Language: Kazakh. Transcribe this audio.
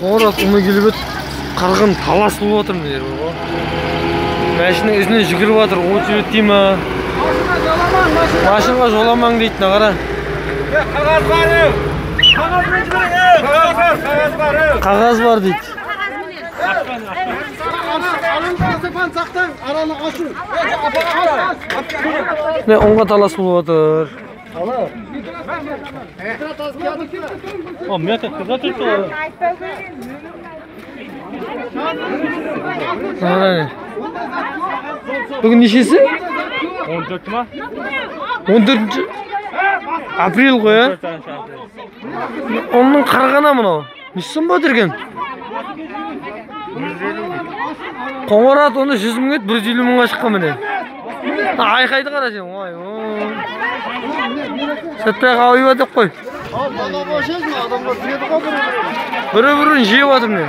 қоңырат ұны келіп еді. Қырғын талас болып жатыр мына жерде ғой машинаның ізінен жүгіріп жатыр от жүреді дей ма? Машинаға жоламаң дейді мына қара. Қағаз бар қағаз бар қағаз бар ау қағаз бар дейді. Міне. Ұнға талас болып жатыр О, метр куда ты то? Қарай. бүгін нешесі 14 ма? 14 апрель ғой ә оның қарғана мынау неше сом ба екен қоңыр ат оны жүз мың еді бір жүз елу мыңға шыққан міне айқайды қара сен ой сәтбай аға ойба деп қой бірі бірін жеп жатыр міне